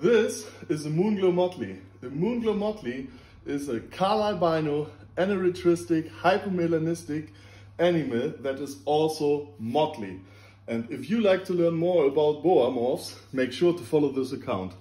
This is a moonglow motley. A moonglow motley is a Kahl albino, anerythristic, hypomelanistic animal that is also motley. And if you like to learn more about boa morphs, make sure to follow this account.